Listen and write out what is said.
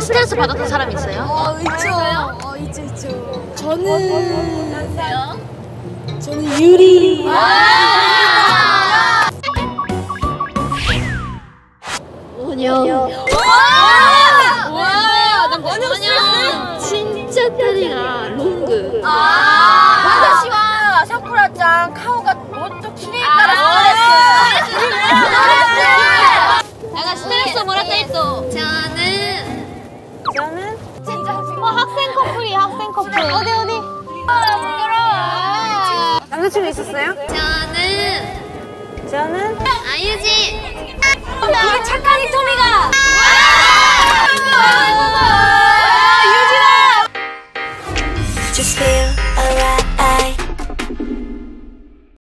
스트레스 받았던 사람 있어요? 어 있죠. 어 있죠 있죠. 저는 저는 유리. 원영. 와, 난 뭐냐? 진짜 다리가 롱그. 와타시와 사쿠라짱 카오가 뭐또 기대에 따라 스트레스. 내가 스트레스 뭐라다 했어. 저는 저는 어, 학생 커플이야, 학생 커플. 어디, 어디? 아, 부끄러워. 남자친구 있었어요? 저는. 저는? 아유지. 어, 우리 착한 히토미가. 유진아!